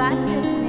got this.